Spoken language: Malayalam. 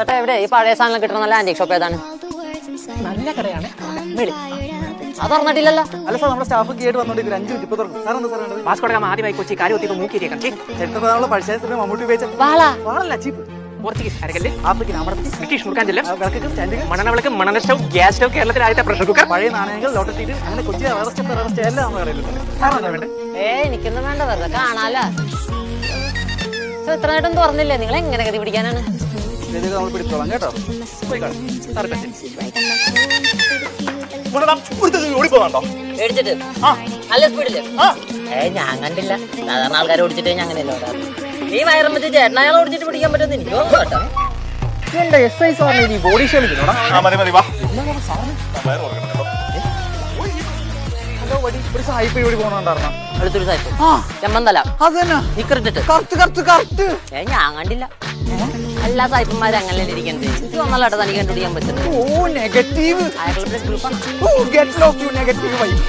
ചേട്ടാ എവിടെ? ഈ പഴയ സാധനം കിട്ടുന്ന നല്ല ആന്റി ഷോപ്പ് ഏതാണ്? നല്ല കടയാണ്. അത് തുറന്നിട്ടില്ലല്ലോ. അല്ല സാർ നമ്മുടെ സ്റ്റാഫ് കേട്ട് വന്നോണ്ടിരിക്കും അഞ്ച് മിനിറ്റ് ഇപ്പൊ തുറക്കും സാർ എന്താ സാർ വേണ്ടത്? വാസ്കോടകം ആദ്യമായി കൊച്ചി കാര്യം ഒത്തിപ്പോ മൂക്കിയിരിക്കണം പഴയ സിനിമ. മമ്മൂട്ടി ഉപയോഗിച്ച വാള? വാളല്ല ചീപ്പ്. പോർച്ചുഗീസ് അരകല്ല്. ആഫ്രിക്കൻ അമർത്തി ബ്രിട്ടീഷ് വിളക്ക് ഗ്യാസ് കേരളത്തിൽ ആദ്യത്തെ പ്രഷർ കുക്കർ. പഴയ നാണയങ്ങൾ ലോട്ടറി ടിക്കറ്റ് അങ്ങനെ കൊച്ചി റെസ്റ്റ് റെസ്റ്റ് എല്ലാം ഏ എനിക്കൊന്നും വേണ്ട വെറുതെ കാണാലോ. ഇത്ര നേട്ടം തുറന്നില്ലേ? നിങ്ങൾ എങ്ങനെ ഗതി പിടിക്കാനാണ്? ഇതൊക്കെ നമ്മൾ പിടിച്ചോളാം കേട്ടോ. പോയിക്കോളാം ഓടിപ്പോവാണ്ടോ മേടിച്ചിട്ട് നല്ല സ്പീഡിൽ ഏ ഞാൻ കണ്ടില്ല. സാധാരണ ആൾക്കാർ ഓടിച്ചിട്ട് ഞാൻ അങ്ങനെ ഓടാറ്. ഈ വയറും വെച്ച് ചേട്ടൻ അയാൾ ഓടിച്ചിട്ട് പിടിക്കാൻ പറ്റുമെന്ന് എനിക്ക് തോന്നുന്നു കേട്ടോ. എന്റെ എസ് ഐ സാറിന് ഈ ബോഡി ഷേമിക്കണോടാ ആ മതി മതി വാ. ഒരു സായിപ്പ് ഇവിടെ പോകണുണ്ടായിരുന്ന അടുത്തൊരു സായിപ്പ് ചെമ്മന്തല. അത് തന്നെ. ഏ ഞാൻ കണ്ടില്ല. എല്ലാ സായിപ്പന്മാരും അങ്ങനെ ഇരിക്കുന്നത് ഇത് തോന്നല്ലോ കേട്ടോ തനിക്ക് കണ്ടുപിടിക്കാൻ പറ്റുന്നത്. ഓ നെഗറ്റീവ് ഗ്രൂപ്പാണ് O get lock negative vibe